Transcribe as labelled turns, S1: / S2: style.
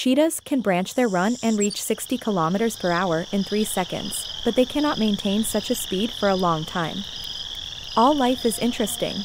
S1: Cheetahs can branch their run and reach 60 kilometers per hour in 3 seconds, but they cannot maintain such a speed for a long time. All life is interesting,